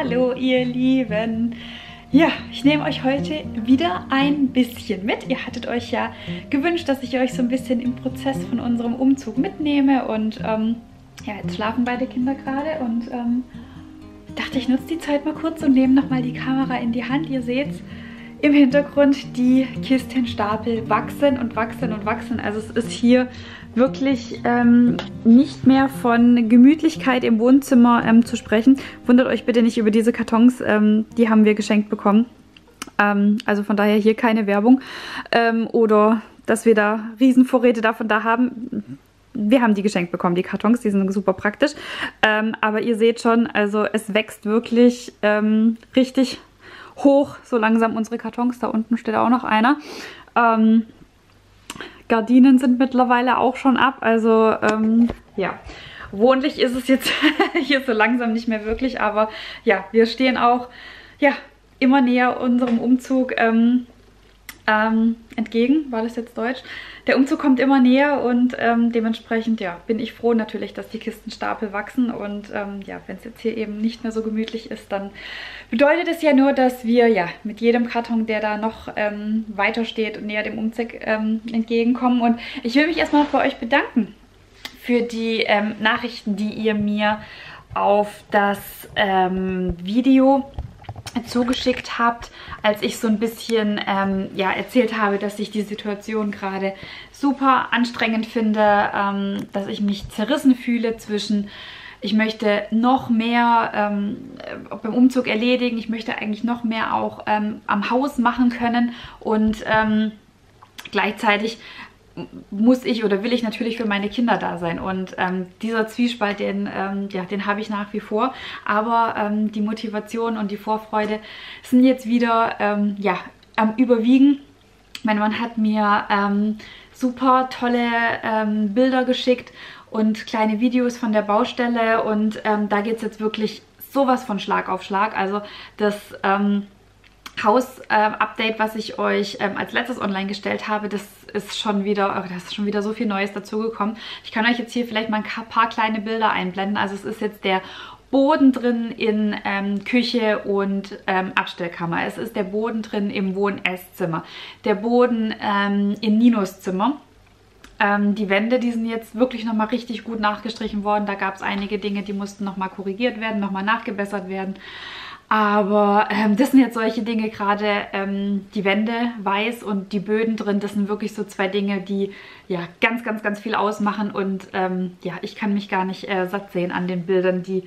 Hallo ihr Lieben! Ja, ich nehme euch heute wieder ein bisschen mit. Ihr hattet euch ja gewünscht, dass ich euch so ein bisschen im Prozess von unserem Umzug mitnehme und ähm, ja, jetzt schlafen beide Kinder gerade und ähm, dachte, ich nutze die Zeit mal kurz und nehme nochmal die Kamera in die Hand. Ihr seht im Hintergrund die Kistenstapel wachsen und wachsen und wachsen. Also es ist hier wirklich ähm, nicht mehr von Gemütlichkeit im Wohnzimmer ähm, zu sprechen. Wundert euch bitte nicht über diese Kartons, ähm, die haben wir geschenkt bekommen. Ähm, also von daher hier keine Werbung ähm, oder dass wir da Riesenvorräte davon da haben. Wir haben die geschenkt bekommen, die Kartons, die sind super praktisch. Ähm, aber ihr seht schon, also es wächst wirklich richtig hoch, so langsam unsere Kartons. Da unten steht auch noch einer. Ähm, Gardinen sind mittlerweile auch schon ab. Also ähm, ja, wohnlich ist es jetzt hier so langsam nicht mehr wirklich. Aber ja, wir stehen auch ja, immer näher unserem Umzug. Ähm, ähm, entgegen, war das jetzt Deutsch. Der Umzug kommt immer näher und ähm, dementsprechend ja, bin ich froh natürlich, dass die Kistenstapel wachsen und ähm, ja, wenn es jetzt hier eben nicht mehr so gemütlich ist, dann bedeutet es ja nur, dass wir ja mit jedem Karton, der da noch ähm, weiter steht und näher dem Umzug ähm, entgegenkommen und ich will mich erstmal bei euch bedanken für die ähm, Nachrichten, die ihr mir auf das Video zugeschickt habt, als ich so ein bisschen ähm, ja, erzählt habe, dass ich die Situation gerade super anstrengend finde, ähm, dass ich mich zerrissen fühle zwischen ich möchte noch mehr ähm, beim Umzug erledigen, ich möchte eigentlich noch mehr auch ähm, am Haus machen können und ähm, gleichzeitig muss ich oder will ich natürlich für meine Kinder da sein. Und ähm, dieser Zwiespalt, den, ähm, ja, den habe ich nach wie vor. Aber ähm, die Motivation und die Vorfreude sind jetzt wieder ähm, ja, am Überwiegen. Mein Mann hat mir ähm, super tolle ähm, Bilder geschickt und kleine Videos von der Baustelle. Und da geht es jetzt wirklich sowas von Schlag auf Schlag. Also das... Haus-Update, äh, was ich euch ähm, als letztes online gestellt habe, das ist schon wieder, oh, das ist schon wieder so viel Neues dazugekommen. Ich kann euch jetzt hier vielleicht mal ein paar kleine Bilder einblenden. Also es ist jetzt der Boden drin in ähm, Küche und ähm, Abstellkammer. Es ist der Boden drin im Wohn-Esszimmer. Der Boden ähm, in Ninos Zimmer. Ähm, die Wände, die sind jetzt wirklich nochmal richtig gut nachgestrichen worden. Da gab es einige Dinge, die mussten nochmal korrigiert werden, nochmal nachgebessert werden. Aber ähm, das sind jetzt solche Dinge, gerade ähm, die Wände weiß und die Böden drin, das sind wirklich so zwei Dinge, die ja ganz, ganz, ganz viel ausmachen. Und ähm, ja, ich kann mich gar nicht äh, satt sehen an den Bildern, die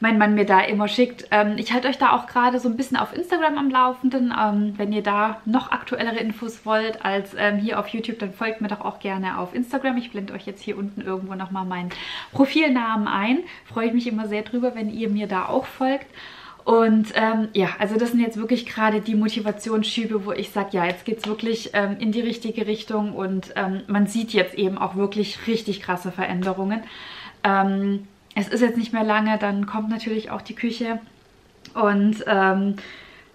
mein Mann mir da immer schickt. Ähm, ich halte euch da auch gerade so ein bisschen auf Instagram am Laufenden. Ähm, wenn ihr da noch aktuellere Infos wollt als ähm, hier auf YouTube, dann folgt mir doch auch gerne auf Instagram. Ich blende euch jetzt hier unten irgendwo nochmal meinen Profilnamen ein. Freue ich mich immer sehr drüber, wenn ihr mir da auch folgt. Und ähm, ja, also das sind jetzt wirklich gerade die Motivationsschübe, wo ich sage, ja, jetzt geht es wirklich ähm, in die richtige Richtung und ähm, man sieht jetzt eben auch wirklich richtig krasse Veränderungen. Ähm, es ist jetzt nicht mehr lange, dann kommt natürlich auch die Küche und ähm,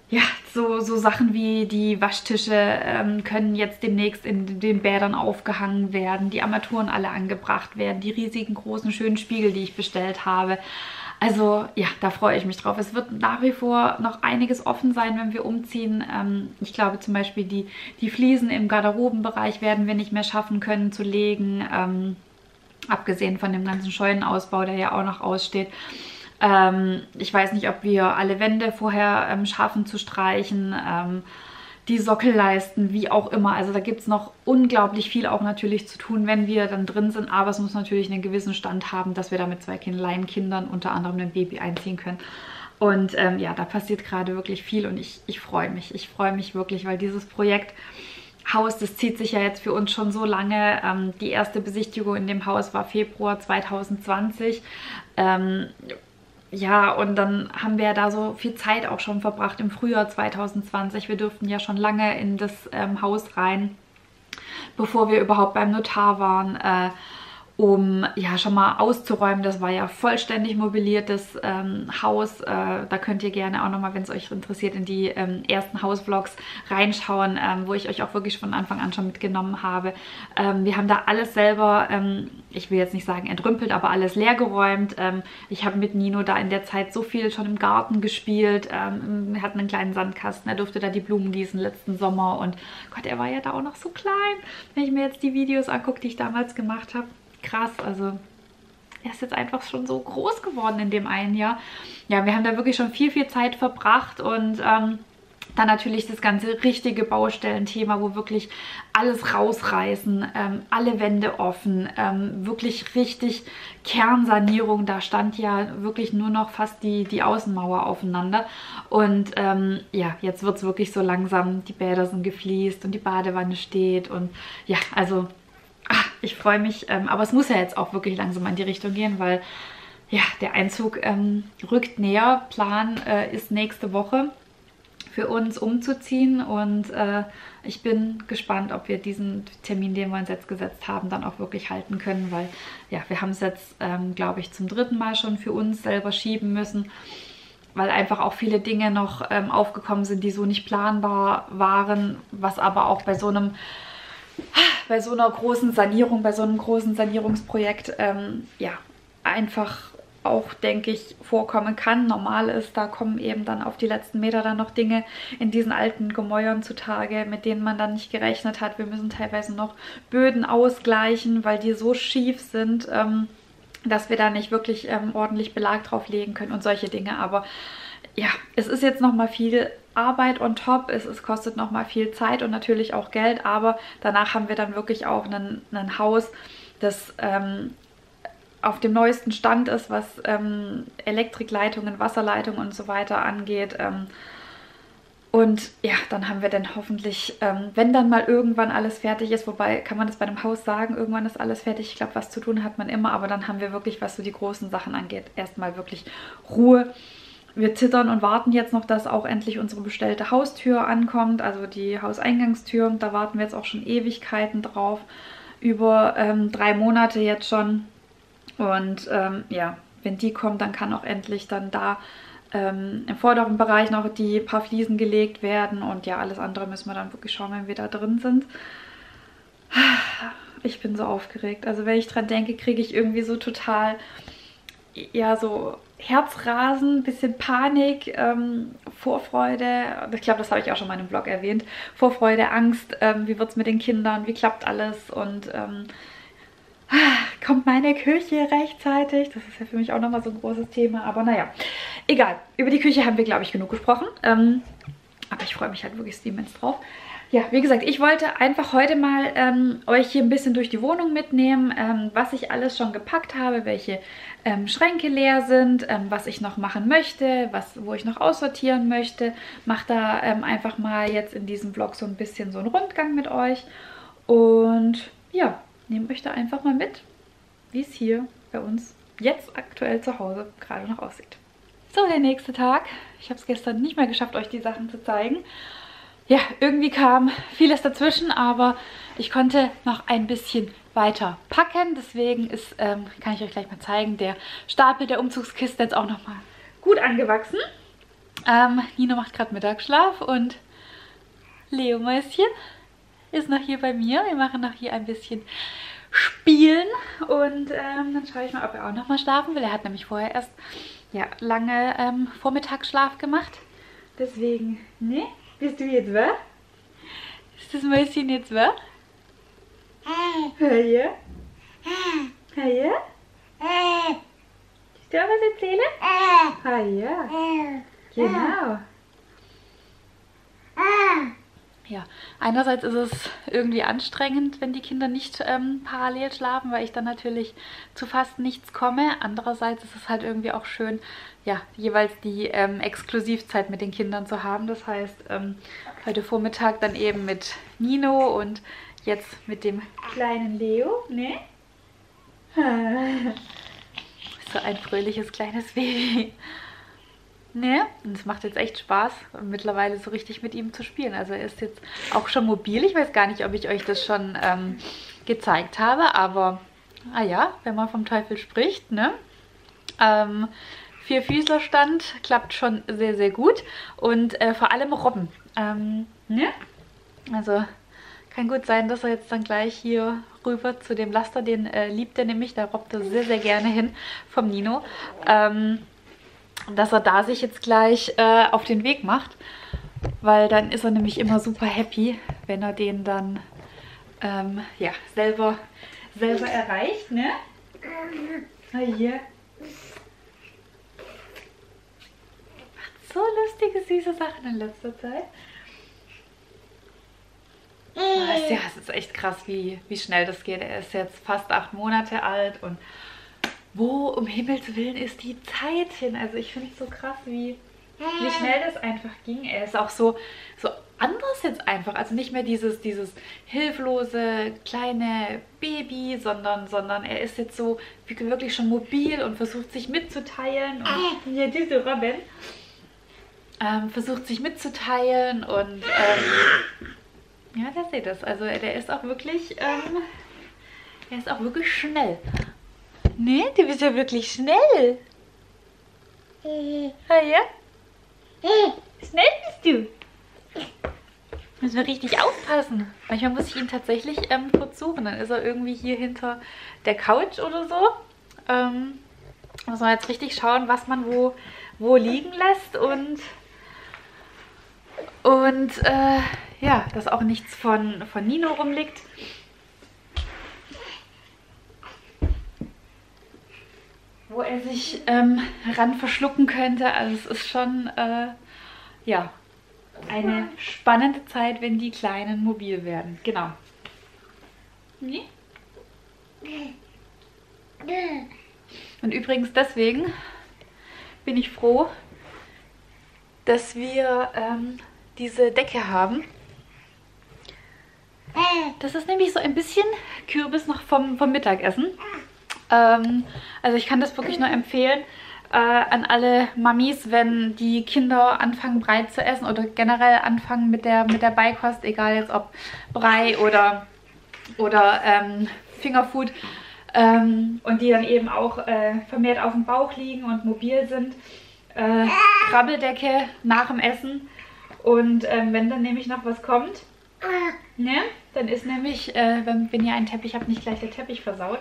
ja, so, so Sachen wie die Waschtische ähm, können jetzt demnächst in den Bädern aufgehangen werden, die Armaturen alle angebracht werden, die riesigen großen schönen Spiegel, die ich bestellt habe. Also ja, da freue ich mich drauf. Es wird nach wie vor noch einiges offen sein, wenn wir umziehen. Ähm, ich glaube zum Beispiel die, die Fliesen im Garderobenbereich werden wir nicht mehr schaffen können zu legen. Ähm, abgesehen von dem ganzen Scheunenausbau, der ja auch noch aussteht. Ähm, ich weiß nicht, ob wir alle Wände vorher ähm, schaffen zu streichen. Die Sockelleisten, wie auch immer. Also da gibt es noch unglaublich viel auch natürlich zu tun, wenn wir dann drin sind. Aber es muss natürlich einen gewissen Stand haben, dass wir da mit zwei kleinen Kindern, unter anderem einem Baby, einziehen können. Und ähm, ja, da passiert gerade wirklich viel und ich, ich freue mich. Ich freue mich wirklich, weil dieses Projekt Haus, das zieht sich ja jetzt für uns schon so lange. Ähm, die erste Besichtigung in dem Haus war Februar 2020. Ähm, ja, und dann haben wir da so viel Zeit auch schon verbracht im Frühjahr 2020. Wir durften ja schon lange in das ähm, Haus rein, bevor wir überhaupt beim Notar waren. Äh, um ja schon mal auszuräumen. Das war ja vollständig mobiliertes ähm, Haus. Äh, da könnt ihr gerne auch nochmal, wenn es euch interessiert, in die ähm, ersten Hausvlogs reinschauen, ähm, wo ich euch auch wirklich von Anfang an schon mitgenommen habe. Ähm, wir haben da alles selber, ähm, ich will jetzt nicht sagen entrümpelt, aber alles leergeräumt. Ähm, ich habe mit Nino da in der Zeit so viel schon im Garten gespielt. wir hatten einen kleinen Sandkasten, er durfte da die Blumen gießen letzten Sommer und Gott, er war ja da auch noch so klein, wenn ich mir jetzt die Videos angucke, die ich damals gemacht habe krass. Also er ist jetzt einfach schon so groß geworden in dem einen Jahr. Ja, wir haben da wirklich schon viel, viel Zeit verbracht und ähm, dann natürlich das ganze richtige Baustellenthema, wo wirklich alles rausreißen, ähm, alle Wände offen, ähm, wirklich richtig Kernsanierung. Da stand ja wirklich nur noch fast die, die Außenmauer aufeinander. Und ähm, ja, jetzt wird es wirklich so langsam, die Bäder sind gefliest und die Badewanne steht. Und ja, also ich freue mich. Ähm, aber es muss ja jetzt auch wirklich langsam in die Richtung gehen, weil ja, der Einzug ähm, rückt näher. Plan äh, ist nächste Woche für uns umzuziehen und äh, ich bin gespannt, ob wir diesen Termin, den wir uns jetzt gesetzt haben, dann auch wirklich halten können, weil ja, wir haben es jetzt, ähm, glaube ich, zum dritten Mal schon für uns selber schieben müssen, weil einfach auch viele Dinge noch ähm, aufgekommen sind, die so nicht planbar waren, was aber auch bei so einem bei so einer großen Sanierung, bei so einem großen Sanierungsprojekt, ähm, ja, einfach auch, denke ich, vorkommen kann. Normal ist, da kommen eben dann auf die letzten Meter dann noch Dinge in diesen alten Gemäuern zutage, mit denen man dann nicht gerechnet hat. Wir müssen teilweise noch Böden ausgleichen, weil die so schief sind, ähm, dass wir da nicht wirklich ähm, ordentlich Belag drauf legen können und solche Dinge. Aber ja, es ist jetzt nochmal viel Arbeit on top ist. Es kostet nochmal viel Zeit und natürlich auch Geld, aber danach haben wir dann wirklich auch ein Haus, das ähm, auf dem neuesten Stand ist, was ähm, Elektrikleitungen, Wasserleitungen und so weiter angeht. Ähm, und ja, dann haben wir dann hoffentlich, ähm, wenn dann mal irgendwann alles fertig ist, wobei kann man das bei einem Haus sagen, irgendwann ist alles fertig. Ich glaube, was zu tun hat man immer, aber dann haben wir wirklich, was so die großen Sachen angeht, erstmal wirklich Ruhe wir zittern und warten jetzt noch, dass auch endlich unsere bestellte Haustür ankommt, also die Hauseingangstür. Da warten wir jetzt auch schon Ewigkeiten drauf, über ähm, drei Monate jetzt schon. Und ähm, ja, wenn die kommt, dann kann auch endlich dann da ähm, im vorderen Bereich noch die paar Fliesen gelegt werden. Und ja, alles andere müssen wir dann wirklich schauen, wenn wir da drin sind. Ich bin so aufgeregt. Also wenn ich dran denke, kriege ich irgendwie so total, ja, so Herzrasen, bisschen Panik, ähm, Vorfreude, ich glaube, das habe ich auch schon mal in meinem Blog erwähnt, Vorfreude, Angst, ähm, wie wird es mit den Kindern, wie klappt alles und ähm, kommt meine Küche rechtzeitig? Das ist ja für mich auch nochmal so ein großes Thema, aber naja, egal. Über die Küche haben wir, glaube ich, genug gesprochen, ähm, aber ich freue mich halt wirklich immens drauf. Ja, wie gesagt, ich wollte einfach heute mal ähm, euch hier ein bisschen durch die Wohnung mitnehmen, ähm, was ich alles schon gepackt habe, welche ähm, Schränke leer sind, ähm, was ich noch machen möchte, was, wo ich noch aussortieren möchte. Mache da ähm, einfach mal jetzt in diesem Vlog so ein bisschen so einen Rundgang mit euch. Und ja, nehmt euch da einfach mal mit, wie es hier bei uns jetzt aktuell zu Hause gerade noch aussieht. So, der nächste Tag. Ich habe es gestern nicht mehr geschafft, euch die Sachen zu zeigen ja, irgendwie kam vieles dazwischen, aber ich konnte noch ein bisschen weiter packen. Deswegen ist, ähm, kann ich euch gleich mal zeigen, der Stapel der Umzugskiste jetzt auch noch mal gut angewachsen. Ähm, Nino macht gerade Mittagsschlaf und Leo Mäuschen ist noch hier bei mir. Wir machen noch hier ein bisschen Spielen und ähm, dann schaue ich mal, ob er auch noch mal schlafen will. Er hat nämlich vorher erst ja, lange ähm, Vormittagsschlaf gemacht. Deswegen, ne? Bist du jetzt wach? Ist das Mäuschen jetzt wach? Hör ja? Willst du auch was erzählen? Ja. Genau. Ja, einerseits ist es irgendwie anstrengend, wenn die Kinder nicht ähm, parallel schlafen, weil ich dann natürlich zu fast nichts komme. Andererseits ist es halt irgendwie auch schön, ja, jeweils die ähm, Exklusivzeit mit den Kindern zu haben. Das heißt, ähm, heute Vormittag dann eben mit Nino und jetzt mit dem kleinen Leo, ne? so ein fröhliches kleines Baby. Ne? Und es macht jetzt echt Spaß, mittlerweile so richtig mit ihm zu spielen. Also er ist jetzt auch schon mobil. Ich weiß gar nicht, ob ich euch das schon ähm, gezeigt habe, aber ah ja, wenn man vom Teufel spricht, ne? Ähm, Vierfüßlerstand klappt schon sehr, sehr gut. Und äh, vor allem Robben. Ähm, ne? Also kann gut sein, dass er jetzt dann gleich hier rüber zu dem Laster, den äh, liebt er nämlich, da robbt er sehr, sehr gerne hin vom Nino. Ähm, dass er da sich jetzt gleich äh, auf den Weg macht, weil dann ist er nämlich immer super happy, wenn er den dann ähm, ja, selber, selber erreicht, ne? Ah, hier. Macht so lustige, süße Sachen in letzter Zeit. Ja, es ist echt krass, wie, wie schnell das geht. Er ist jetzt fast acht Monate alt und wo um Himmels Willen ist die Zeit hin? Also ich finde es so krass, wie, wie schnell das einfach ging. Er ist auch so, so anders jetzt einfach. Also nicht mehr dieses, dieses hilflose kleine Baby, sondern, sondern er ist jetzt so wirklich schon mobil und versucht sich mitzuteilen. Und ja, diese Robin ähm, versucht sich mitzuteilen und ähm, ja, der seht das. Also der ist auch wirklich, ähm, er ist auch wirklich schnell. Ne, du bist ja wirklich schnell. Ah ja? Schnell bist du. Müssen wir richtig aufpassen. Manchmal muss ich ihn tatsächlich ähm, kurz suchen. Dann ist er irgendwie hier hinter der Couch oder so. Ähm, muss man jetzt richtig schauen, was man wo, wo liegen lässt und und äh, ja, dass auch nichts von, von Nino rumliegt. Wo er sich ähm, ran verschlucken könnte. Also es ist schon, äh, ja, eine spannende Zeit, wenn die Kleinen mobil werden. Genau. Nee? Und übrigens deswegen bin ich froh, dass wir ähm, diese Decke haben. Das ist nämlich so ein bisschen Kürbis noch vom, vom Mittagessen. Ähm, also ich kann das wirklich nur empfehlen äh, an alle Mamis, wenn die Kinder anfangen Brei zu essen oder generell anfangen mit der, mit der Beikost, egal jetzt ob Brei oder, oder ähm, Fingerfood ähm, und die dann eben auch äh, vermehrt auf dem Bauch liegen und mobil sind. Äh, Krabbeldecke nach dem Essen und ähm, wenn dann nämlich noch was kommt, ne, dann ist nämlich, äh, wenn, wenn ihr einen Teppich habt, nicht gleich der Teppich versaut,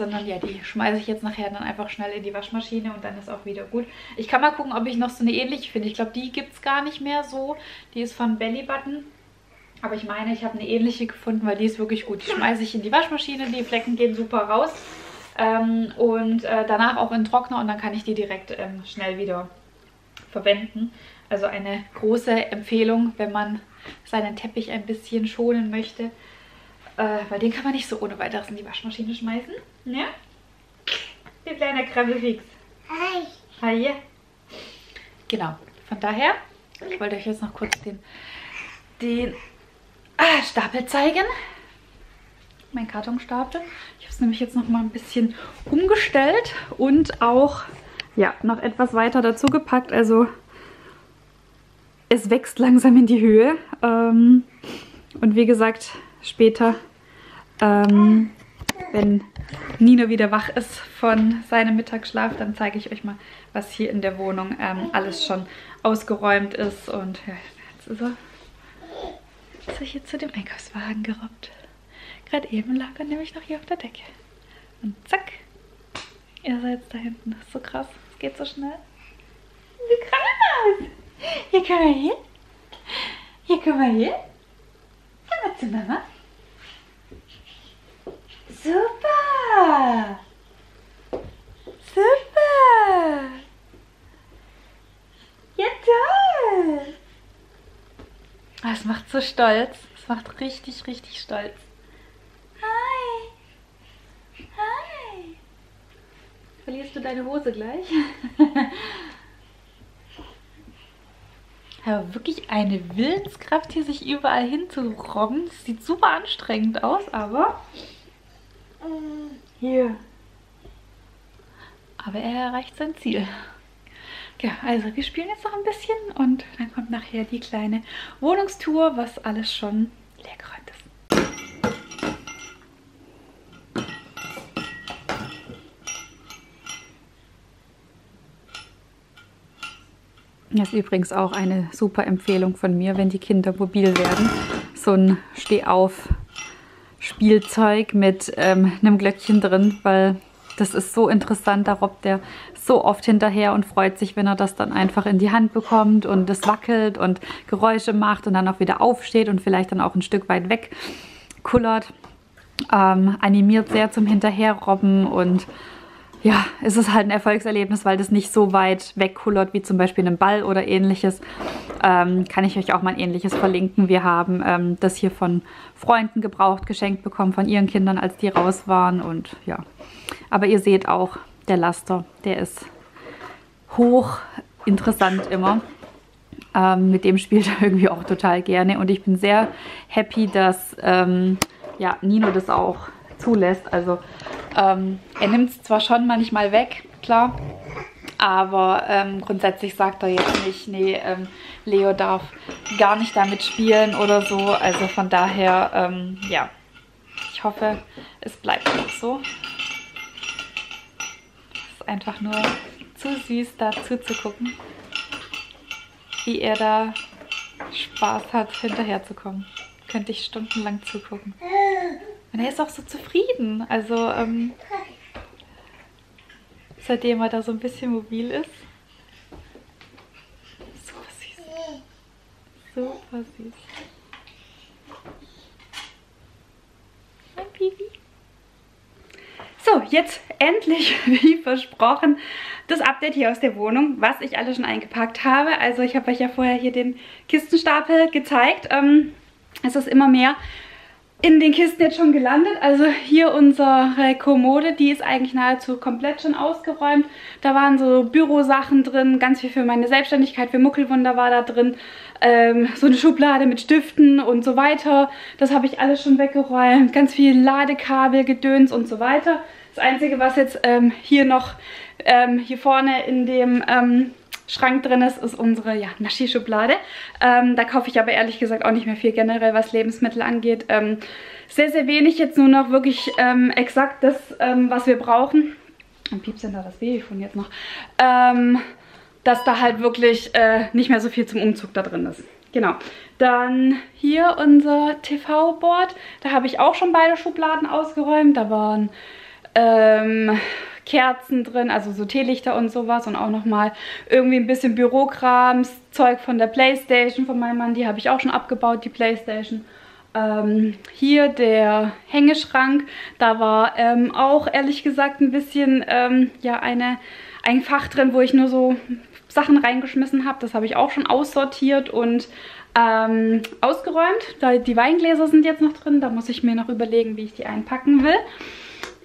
sondern ja, die schmeiße ich jetzt nachher dann einfach schnell in die Waschmaschine und dann ist auch wieder gut. Ich kann mal gucken, ob ich noch so eine ähnliche finde. Ich glaube, die gibt es gar nicht mehr so. Die ist von Belly Button. Aber ich meine, ich habe eine ähnliche gefunden, weil die ist wirklich gut. Die schmeiße ich in die Waschmaschine, die Flecken gehen super raus. Ähm, und äh, danach auch in den Trockner und dann kann ich die direkt ähm, schnell wieder verwenden. Also eine große Empfehlung, wenn man seinen Teppich ein bisschen schonen möchte. Äh, weil den kann man nicht so ohne weiteres in die Waschmaschine schmeißen. Ja? Der kleine Krabbelfix. Hi. Hi. Genau. Von daher, ich wollte euch jetzt noch kurz den, den ah, Stapel zeigen. Mein Kartonstapel. Ich habe es nämlich jetzt noch mal ein bisschen umgestellt und auch ja, noch etwas weiter dazu gepackt. Also es wächst langsam in die Höhe. Ähm, und wie gesagt, später, ähm, wenn Nino wieder wach ist von seinem Mittagsschlaf, dann zeige ich euch mal, was hier in der Wohnung ähm, alles schon ausgeräumt ist. Und ja, jetzt ist er, ist er hier zu dem Einkaufswagen gerobbt. Gerade eben lag er nämlich noch hier auf der Decke. Und zack, ihr seid da hinten. Das ist so krass. Es geht so schnell. Wie krass! Hier komm mal hin. Hier komm mal hin. Komm mal zu Mama. Super. Super. Ja, toll. Das macht so stolz. Das macht richtig, richtig stolz. Hi. Hi. Verlierst du deine Hose gleich? Aber wirklich eine Willenskraft, hier sich überall hinzurobben. Das sieht super anstrengend aus, aber hier. Aber er erreicht sein Ziel. Ja, also wir spielen jetzt noch ein bisschen und dann kommt nachher die kleine Wohnungstour, was alles schon leergeräumt ist. Das ist übrigens auch eine super Empfehlung von mir, wenn die Kinder mobil werden. So ein Stehauf Stehauf-Spielzeug mit ähm, einem Glöckchen drin, weil das ist so interessant. Da robbt der so oft hinterher und freut sich, wenn er das dann einfach in die Hand bekommt und es wackelt und Geräusche macht und dann auch wieder aufsteht und vielleicht dann auch ein Stück weit wegkullert. Ähm, animiert sehr zum Hinterherrobben und ja, es ist halt ein Erfolgserlebnis, weil das nicht so weit wegkullert wie zum Beispiel ein Ball oder ähnliches. Ähm, kann ich euch auch mal ein ähnliches verlinken. Wir haben ähm, das hier von Freunden gebraucht, geschenkt bekommen von ihren Kindern, als die raus waren und ja. Aber ihr seht auch, der Laster, der ist hoch interessant immer. Ähm, mit dem spielt er irgendwie auch total gerne und ich bin sehr happy, dass ähm, ja, Nino das auch zulässt. Also ähm, er nimmt es zwar schon manchmal weg, klar, aber ähm, grundsätzlich sagt er jetzt nicht, nee, ähm, Leo darf gar nicht damit spielen oder so. Also von daher, ähm, ja, ich hoffe, es bleibt auch so. Es ist einfach nur zu süß, da zuzugucken, wie er da Spaß hat, hinterherzukommen. Könnte ich stundenlang zugucken. Und er ist auch so zufrieden. Also, ähm, seitdem er da so ein bisschen mobil ist. Super süß. Super süß. Mein Baby. So, jetzt endlich, wie versprochen, das Update hier aus der Wohnung, was ich alles schon eingepackt habe. Also ich habe euch ja vorher hier den Kistenstapel gezeigt. Ähm, es ist immer mehr in den Kisten jetzt schon gelandet. Also hier unsere Kommode, die ist eigentlich nahezu komplett schon ausgeräumt. Da waren so Bürosachen drin, ganz viel für meine Selbstständigkeit, für Muckelwunder war da drin. Ähm, so eine Schublade mit Stiften und so weiter. Das habe ich alles schon weggeräumt. Ganz viel Ladekabel, Gedöns und so weiter. Das Einzige, was jetzt ähm, hier noch ähm, hier vorne in dem ähm, Schrank drin ist, ist unsere ja, Naschi-Schublade. Ähm, da kaufe ich aber ehrlich gesagt auch nicht mehr viel generell, was Lebensmittel angeht. Ähm, sehr, sehr wenig jetzt nur noch wirklich ähm, exakt das, ähm, was wir brauchen. Und pieps denn da das Babyfon jetzt noch. Ähm, dass da halt wirklich äh, nicht mehr so viel zum Umzug da drin ist. Genau. Dann hier unser TV-Board. Da habe ich auch schon beide Schubladen ausgeräumt. Da waren ähm, Kerzen drin, also so Teelichter und sowas und auch nochmal irgendwie ein bisschen Bürokrams, Zeug von der Playstation von meinem Mann, die habe ich auch schon abgebaut, die Playstation. Ähm, hier der Hängeschrank, da war ähm, auch ehrlich gesagt ein bisschen ähm, ja eine, ein Fach drin, wo ich nur so Sachen reingeschmissen habe. Das habe ich auch schon aussortiert und ähm, ausgeräumt. Da, die Weingläser sind jetzt noch drin, da muss ich mir noch überlegen, wie ich die einpacken will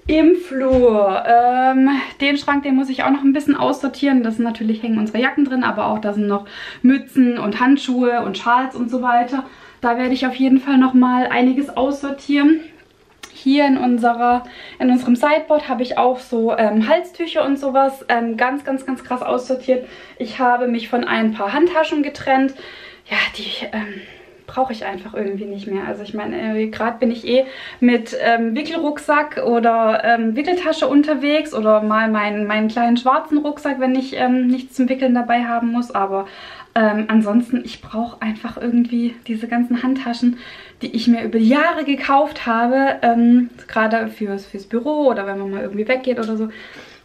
im Flur. Ähm, den Schrank, den muss ich auch noch ein bisschen aussortieren. Das sind natürlich hängen unsere Jacken drin, aber auch da sind noch Mützen und Handschuhe und Schals und so weiter. Da werde ich auf jeden Fall noch mal einiges aussortieren. Hier in, unserer, in unserem Sideboard habe ich auch so ähm, Halstücher und sowas ähm, ganz, ganz, ganz krass aussortiert. Ich habe mich von ein paar Handtaschen getrennt. Ja, die ähm, brauche ich einfach irgendwie nicht mehr. Also ich meine, äh, gerade bin ich eh mit ähm, Wickelrucksack oder ähm, Wickeltasche unterwegs oder mal meinen, meinen kleinen schwarzen Rucksack, wenn ich ähm, nichts zum Wickeln dabei haben muss. Aber ähm, ansonsten, ich brauche einfach irgendwie diese ganzen Handtaschen, die ich mir über Jahre gekauft habe, ähm, gerade fürs, fürs Büro oder wenn man mal irgendwie weggeht oder so.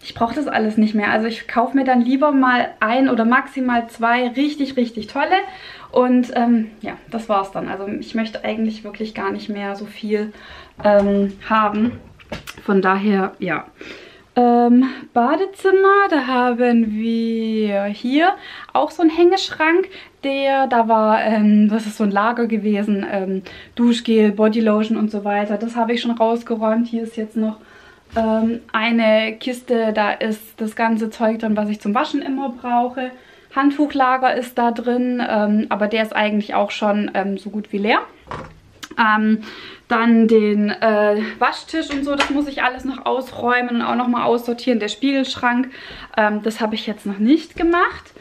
Ich brauche das alles nicht mehr. Also ich kaufe mir dann lieber mal ein oder maximal zwei richtig, richtig tolle und ähm, ja, das war's dann. Also ich möchte eigentlich wirklich gar nicht mehr so viel ähm, haben. Von daher, ja. Ähm, Badezimmer, da haben wir hier auch so einen Hängeschrank. Der, da war, ähm, das ist so ein Lager gewesen, ähm, Duschgel, Bodylotion und so weiter. Das habe ich schon rausgeräumt. Hier ist jetzt noch ähm, eine Kiste, da ist das ganze Zeug drin, was ich zum Waschen immer brauche. Handtuchlager ist da drin, ähm, aber der ist eigentlich auch schon ähm, so gut wie leer. Ähm, dann den äh, Waschtisch und so, das muss ich alles noch ausräumen und auch nochmal aussortieren. Der Spiegelschrank, ähm, das habe ich jetzt noch nicht gemacht.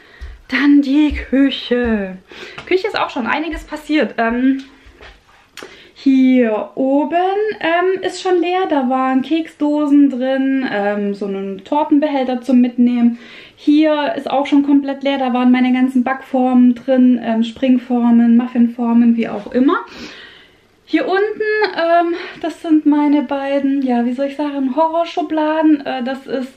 Dann die Küche. Küche ist auch schon einiges passiert. Ähm, hier oben ähm, ist schon leer, da waren Keksdosen drin, ähm, so einen Tortenbehälter zum Mitnehmen. Hier ist auch schon komplett leer. Da waren meine ganzen Backformen drin, ähm, Springformen, Muffinformen, wie auch immer. Hier unten, ähm, das sind meine beiden, ja, wie soll ich sagen, Horrorschubladen. Äh, das ist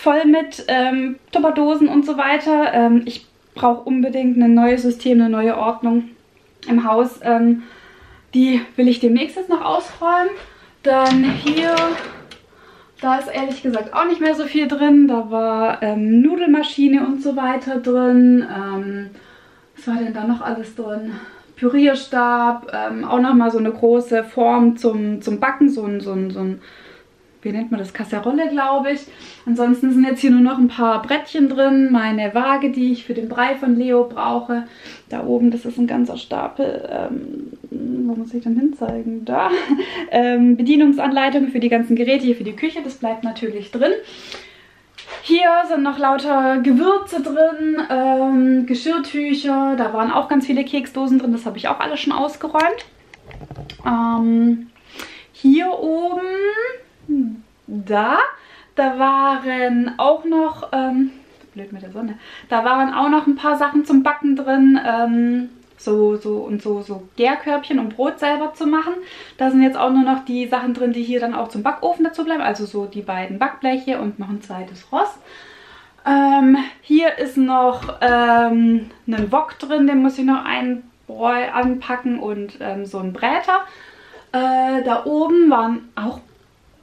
voll mit ähm, Tupperdosen und so weiter. Ähm, ich brauche unbedingt ein neues System, eine neue Ordnung im Haus. Ähm, die will ich demnächst jetzt noch ausräumen. Dann hier, da ist ehrlich gesagt auch nicht mehr so viel drin. Da war ähm, Nudelmaschine und so weiter drin. Ähm, was war denn da noch alles drin? Pürierstab, ähm, auch nochmal so eine große Form zum, zum Backen, so ein, so ein, so ein wie nennt man das, Kasserolle, glaube ich. Ansonsten sind jetzt hier nur noch ein paar Brettchen drin, meine Waage, die ich für den Brei von Leo brauche. Da oben, das ist ein ganzer Stapel, ähm, wo muss ich denn hinzeigen? Da. Ähm, Bedienungsanleitungen für die ganzen Geräte hier für die Küche, das bleibt natürlich drin. Hier sind noch lauter Gewürze drin, ähm, Geschirrtücher, da waren auch ganz viele Keksdosen drin, das habe ich auch alles schon ausgeräumt. Ähm, hier oben da. Da waren auch noch, ähm, blöd mit der Sonne, da waren auch noch ein paar Sachen zum Backen drin. Ähm, so, so und so, so Gärkörbchen, um Brot selber zu machen. Da sind jetzt auch nur noch die Sachen drin, die hier dann auch zum Backofen dazu bleiben. Also so die beiden Backbleche und noch ein zweites Ross. Ähm, hier ist noch ähm, ein Wok drin, den muss ich noch anpacken und ähm, so ein Bräter. Äh, da oben waren auch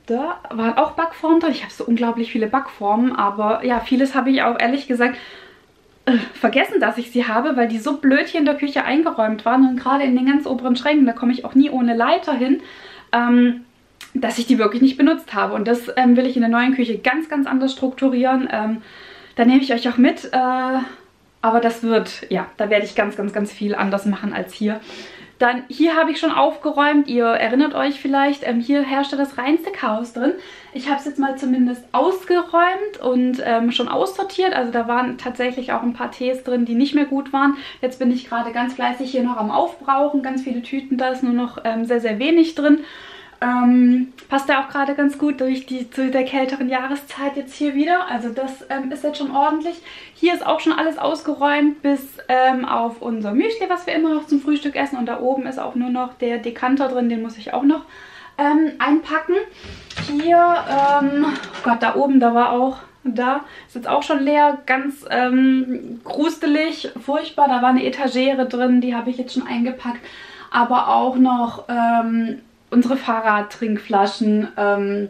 da waren auch Backformen drin. Ich habe so unglaublich viele Backformen, aber ja, vieles habe ich auch ehrlich gesagt äh, vergessen, dass ich sie habe, weil die so blöd hier in der Küche eingeräumt waren und gerade in den ganz oberen Schränken, da komme ich auch nie ohne Leiter hin, ähm, dass ich die wirklich nicht benutzt habe. Und das ähm, will ich in der neuen Küche ganz, ganz anders strukturieren. Ähm, da nehme ich euch auch mit, äh, aber das wird, ja, da werde ich ganz, ganz, ganz viel anders machen als hier. Dann hier habe ich schon aufgeräumt. Ihr erinnert euch vielleicht, ähm, hier herrschte das reinste Chaos drin. Ich habe es jetzt mal zumindest ausgeräumt und ähm, schon aussortiert. Also da waren tatsächlich auch ein paar Tees drin, die nicht mehr gut waren. Jetzt bin ich gerade ganz fleißig hier noch am Aufbrauchen. Ganz viele Tüten, da ist nur noch ähm, sehr, sehr wenig drin. Ähm, passt ja auch gerade ganz gut durch die zu der kälteren Jahreszeit jetzt hier wieder. Also das ähm, ist jetzt schon ordentlich. Hier ist auch schon alles ausgeräumt bis ähm, auf unser Müsli, was wir immer noch zum Frühstück essen. Und da oben ist auch nur noch der Dekanter drin, den muss ich auch noch ähm, einpacken. Hier, ähm, oh Gott, da oben, da war auch da ist jetzt auch schon leer, ganz ähm, gruselig, furchtbar. Da war eine Etagere drin, die habe ich jetzt schon eingepackt. Aber auch noch ähm, unsere Fahrradtrinkflaschen, ähm,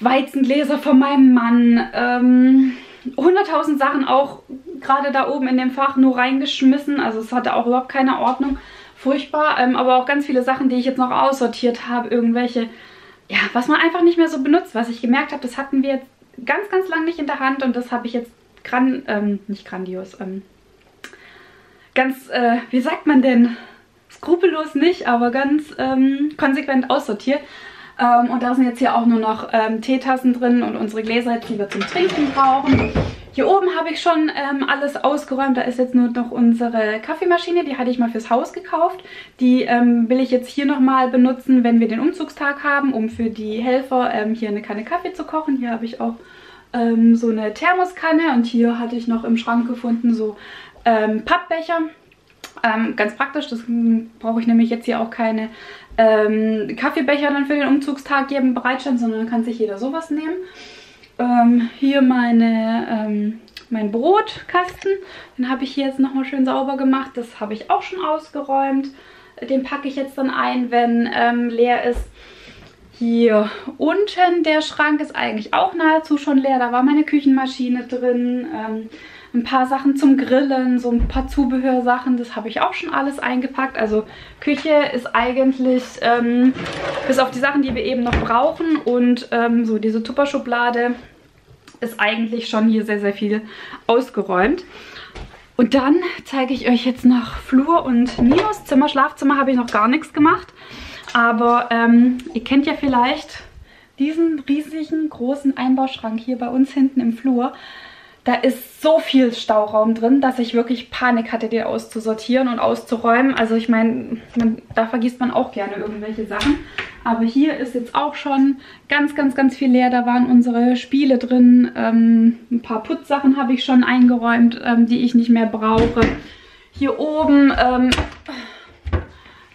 Weizengläser von meinem Mann, ähm, 100.000 Sachen auch gerade da oben in dem Fach nur reingeschmissen. Also es hatte auch überhaupt keine Ordnung. Furchtbar. Ähm, aber auch ganz viele Sachen, die ich jetzt noch aussortiert habe. Irgendwelche, ja, was man einfach nicht mehr so benutzt. Was ich gemerkt habe, das hatten wir jetzt ganz, ganz lang nicht in der Hand. Und das habe ich jetzt gran, ähm, nicht grandios, ähm, ganz, äh, wie sagt man denn? Skrupellos nicht, aber ganz ähm, konsequent aussortiert. Ähm, und da sind jetzt hier auch nur noch ähm, Teetassen drin und unsere Gläser, die wir zum Trinken brauchen. Hier oben habe ich schon ähm, alles ausgeräumt. Da ist jetzt nur noch unsere Kaffeemaschine. Die hatte ich mal fürs Haus gekauft. Die ähm, will ich jetzt hier nochmal benutzen, wenn wir den Umzugstag haben, um für die Helfer ähm, hier eine Kanne Kaffee zu kochen. Hier habe ich auch ähm, so eine Thermoskanne und hier hatte ich noch im Schrank gefunden so ähm, Pappbecher. Ähm, ganz praktisch, das brauche ich nämlich jetzt hier auch keine ähm, Kaffeebecher dann für den Umzugstag jedem bereitstellen, sondern kann sich jeder sowas nehmen. Ähm, hier meine, ähm, mein Brotkasten, den habe ich hier jetzt nochmal schön sauber gemacht. Das habe ich auch schon ausgeräumt. Den packe ich jetzt dann ein, wenn ähm, leer ist. Hier unten der Schrank ist eigentlich auch nahezu schon leer. Da war meine Küchenmaschine drin. Ein paar Sachen zum Grillen, so ein paar Zubehörsachen, das habe ich auch schon alles eingepackt. Also Küche ist eigentlich, ähm, bis auf die Sachen, die wir eben noch brauchen und ähm, so diese Tupperschublade ist eigentlich schon hier sehr, sehr viel ausgeräumt. Und dann zeige ich euch jetzt noch Flur und Ninos Zimmer. Schlafzimmer habe ich noch gar nichts gemacht. Aber ähm, ihr kennt ja vielleicht diesen riesigen großen Einbauschrank hier bei uns hinten im Flur. Da ist so viel Stauraum drin, dass ich wirklich Panik hatte, den auszusortieren und auszuräumen. Also ich meine, da vergisst man auch gerne irgendwelche Sachen. Aber hier ist jetzt auch schon ganz, ganz, ganz viel leer. Da waren unsere Spiele drin. Ähm, ein paar Putzsachen habe ich schon eingeräumt, ähm, die ich nicht mehr brauche. Hier oben, ähm,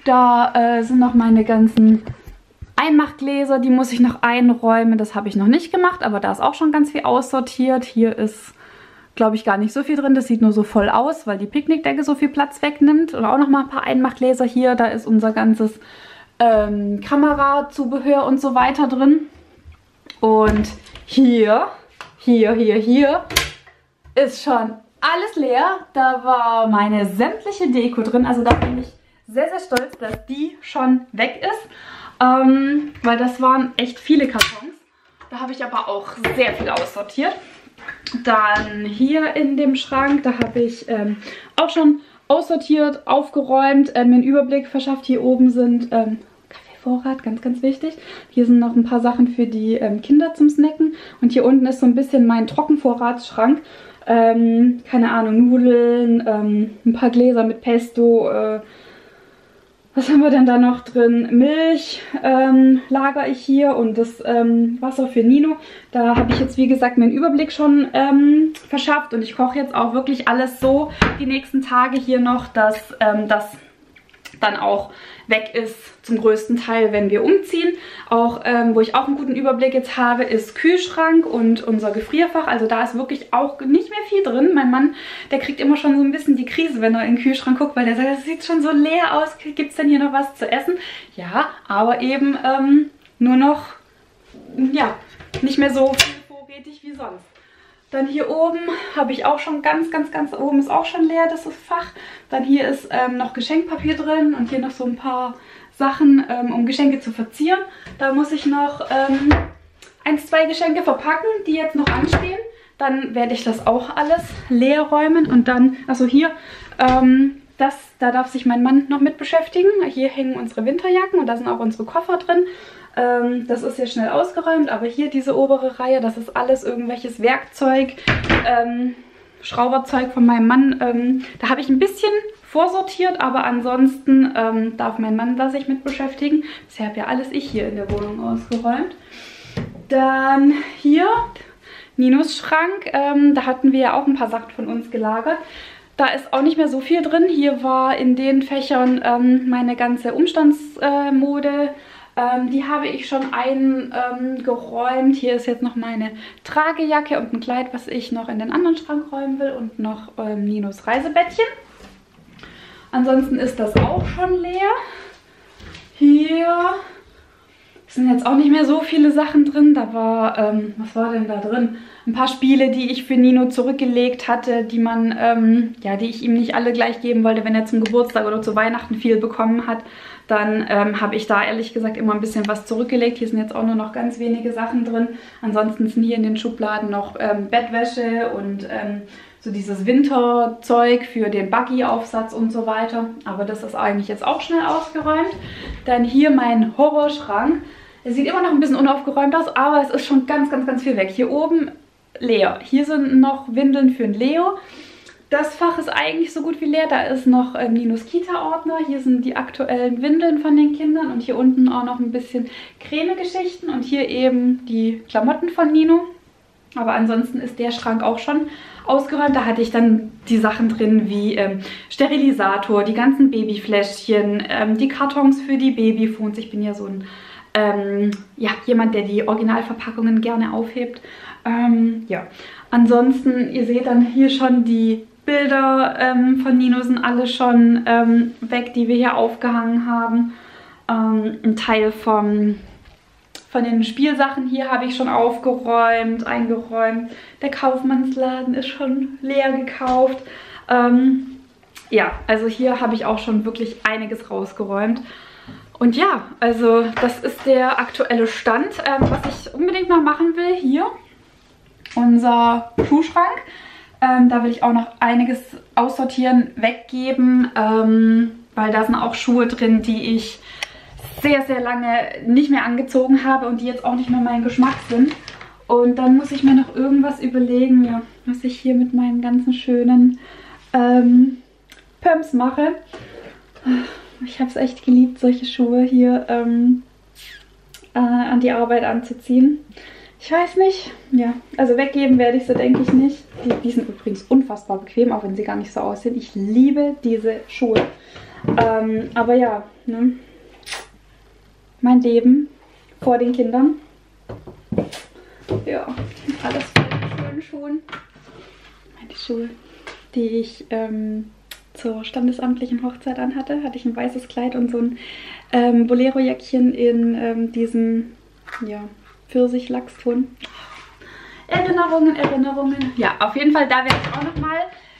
da äh, sind noch meine ganzen Einmachgläser. Die muss ich noch einräumen. Das habe ich noch nicht gemacht, aber da ist auch schon ganz viel aussortiert. Hier ist glaube ich, gar nicht so viel drin. Das sieht nur so voll aus, weil die Picknickdecke so viel Platz wegnimmt. Und auch noch mal ein paar Einmachgläser hier. Da ist unser ganzes ähm, Kamerazubehör und so weiter drin. Und hier, hier, hier, hier ist schon alles leer. Da war meine sämtliche Deko drin. Also da bin ich sehr, sehr stolz, dass die schon weg ist. Ähm, weil das waren echt viele Kartons. Da habe ich aber auch sehr viel aussortiert. Dann hier in dem Schrank, da habe ich ähm, auch schon aussortiert, aufgeräumt, äh, mir einen Überblick verschafft. Hier oben sind ähm, Kaffeevorrat, ganz, ganz wichtig. Hier sind noch ein paar Sachen für die ähm, Kinder zum Snacken. Und hier unten ist so ein bisschen mein Trockenvorratsschrank. Ähm, keine Ahnung, Nudeln, ähm, ein paar Gläser mit Pesto, äh, was haben wir denn da noch drin? Milch ähm, lager ich hier und das ähm, Wasser für Nino. Da habe ich jetzt, wie gesagt, meinen Überblick schon ähm, verschafft. Und ich koche jetzt auch wirklich alles so die nächsten Tage hier noch, dass ähm, das dann auch weg ist zum größten Teil, wenn wir umziehen. Auch, ähm, wo ich auch einen guten Überblick jetzt habe, ist Kühlschrank und unser Gefrierfach. Also da ist wirklich auch nicht mehr viel drin. Mein Mann, der kriegt immer schon so ein bisschen die Krise, wenn er in den Kühlschrank guckt, weil der sagt, das sieht schon so leer aus. Gibt es denn hier noch was zu essen? Ja, aber eben ähm, nur noch, ja, nicht mehr so viel vorrätig wie sonst. Dann hier oben habe ich auch schon ganz, ganz, ganz oben ist auch schon leer, das ist Fach. Dann hier ist ähm, noch Geschenkpapier drin und hier noch so ein paar Sachen, ähm, um Geschenke zu verzieren. Da muss ich noch ähm, eins, zwei Geschenke verpacken, die jetzt noch anstehen. Dann werde ich das auch alles leer räumen und dann, also hier, ähm, das, da darf sich mein Mann noch mit beschäftigen. Hier hängen unsere Winterjacken und da sind auch unsere Koffer drin. Ähm, das ist jetzt schnell ausgeräumt, aber hier diese obere Reihe, das ist alles irgendwelches Werkzeug, ähm, Schrauberzeug von meinem Mann. Ähm, da habe ich ein bisschen vorsortiert, aber ansonsten ähm, darf mein Mann da sich mit beschäftigen. Bisher habe ja alles ich hier in der Wohnung ausgeräumt. Dann hier Ninos Schrank. Ähm, da hatten wir ja auch ein paar Sachen von uns gelagert. Da ist auch nicht mehr so viel drin. Hier war in den Fächern ähm, meine ganze Umstandsmode, ähm, die habe ich schon eingeräumt. Ähm, Hier ist jetzt noch meine Tragejacke und ein Kleid, was ich noch in den anderen Schrank räumen will. Und noch ähm, Ninos Reisebettchen. Ansonsten ist das auch schon leer. Hier sind jetzt auch nicht mehr so viele Sachen drin. Da war, ähm, was war denn da drin? Ein paar Spiele, die ich für Nino zurückgelegt hatte, die man, ähm, ja, die ich ihm nicht alle gleich geben wollte, wenn er zum Geburtstag oder zu Weihnachten viel bekommen hat. Dann ähm, habe ich da ehrlich gesagt immer ein bisschen was zurückgelegt. Hier sind jetzt auch nur noch ganz wenige Sachen drin. Ansonsten sind hier in den Schubladen noch ähm, Bettwäsche und ähm, so dieses Winterzeug für den Buggy-Aufsatz und so weiter. Aber das ist eigentlich jetzt auch schnell ausgeräumt. Dann hier mein Horrorschrank. Es sieht immer noch ein bisschen unaufgeräumt aus, aber es ist schon ganz, ganz, ganz viel weg. Hier oben leer. Hier sind noch Windeln für den Leo. Das Fach ist eigentlich so gut wie leer. Da ist noch ähm, Ninos Kita-Ordner. Hier sind die aktuellen Windeln von den Kindern. Und hier unten auch noch ein bisschen Creme-Geschichten. Und hier eben die Klamotten von Nino. Aber ansonsten ist der Schrank auch schon ausgeräumt. Da hatte ich dann die Sachen drin wie ähm, Sterilisator, die ganzen Babyfläschchen, ähm, die Kartons für die Babyphones. Ich bin ja so ein ähm, ja, jemand, der die Originalverpackungen gerne aufhebt. Ähm, ja, ansonsten, ihr seht dann hier schon die Bilder ähm, von Nino sind alle schon ähm, weg, die wir hier aufgehangen haben. Ähm, ein Teil vom, von den Spielsachen hier habe ich schon aufgeräumt, eingeräumt. Der Kaufmannsladen ist schon leer gekauft. Ähm, ja, also hier habe ich auch schon wirklich einiges rausgeräumt. Und ja, also das ist der aktuelle Stand. Ähm, was ich unbedingt noch machen will, hier unser Schuhschrank. Ähm, da will ich auch noch einiges aussortieren, weggeben, ähm, weil da sind auch Schuhe drin, die ich sehr, sehr lange nicht mehr angezogen habe und die jetzt auch nicht mehr mein Geschmack sind. Und dann muss ich mir noch irgendwas überlegen, ja, was ich hier mit meinen ganzen schönen ähm, Pumps mache. Ich habe es echt geliebt, solche Schuhe hier. Ähm, äh, an die Arbeit anzuziehen. Ich weiß nicht. Ja, also weggeben werde ich sie, denke ich nicht. Die, die sind übrigens unfassbar bequem, auch wenn sie gar nicht so aussehen. Ich liebe diese Schuhe. Ähm, aber ja, ne? mein Leben vor den Kindern. Ja, alles voll schönen Schuhen. Meine Schuhe, die ich ähm, zur standesamtlichen Hochzeit anhatte, hatte ich ein weißes Kleid und so ein ähm, Bolero-Jäckchen in ähm, diesem ja, Pfirsich-Lachston. Erinnerungen, Erinnerungen. Ja, auf jeden Fall, da werde ich auch nochmal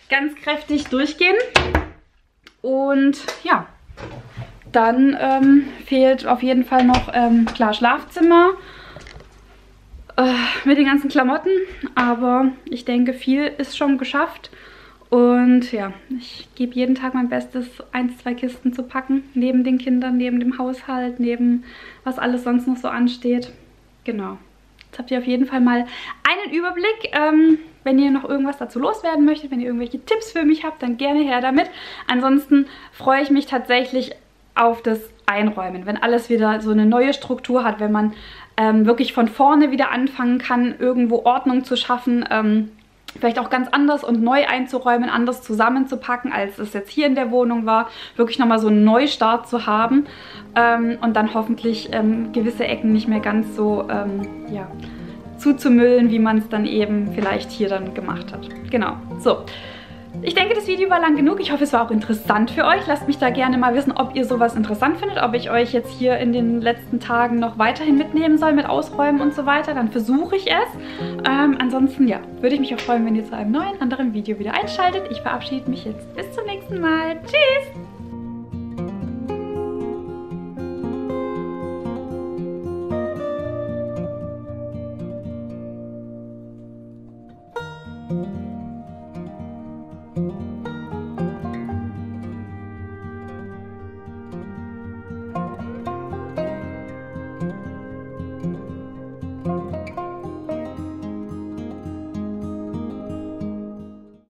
ganz kräftig durchgehen. Und ja, dann ähm, fehlt auf jeden Fall noch, ähm, klar, Schlafzimmer äh, mit den ganzen Klamotten. Aber ich denke, viel ist schon geschafft. Und ja, ich gebe jeden Tag mein Bestes, ein, zwei Kisten zu packen. Neben den Kindern, neben dem Haushalt, neben was alles sonst noch so ansteht. Genau. Jetzt habt ihr auf jeden Fall mal einen Überblick. Ähm, wenn ihr noch irgendwas dazu loswerden möchtet, wenn ihr irgendwelche Tipps für mich habt, dann gerne her damit. Ansonsten freue ich mich tatsächlich auf das Einräumen, wenn alles wieder so eine neue Struktur hat, wenn man ähm, wirklich von vorne wieder anfangen kann, irgendwo Ordnung zu schaffen. Ähm, vielleicht auch ganz anders und neu einzuräumen, anders zusammenzupacken, als es jetzt hier in der Wohnung war. Wirklich nochmal so einen Neustart zu haben ähm, und dann hoffentlich ähm, gewisse Ecken nicht mehr ganz so ähm, ja, zuzumüllen, wie man es dann eben vielleicht hier dann gemacht hat. Genau, so. Ich denke, das Video war lang genug. Ich hoffe, es war auch interessant für euch. Lasst mich da gerne mal wissen, ob ihr sowas interessant findet, ob ich euch jetzt hier in den letzten Tagen noch weiterhin mitnehmen soll mit Ausräumen und so weiter. Dann versuche ich es. Ähm, ansonsten, ja, würde ich mich auch freuen, wenn ihr zu einem neuen, anderen Video wieder einschaltet. Ich verabschiede mich jetzt. Bis zum nächsten Mal. Tschüss!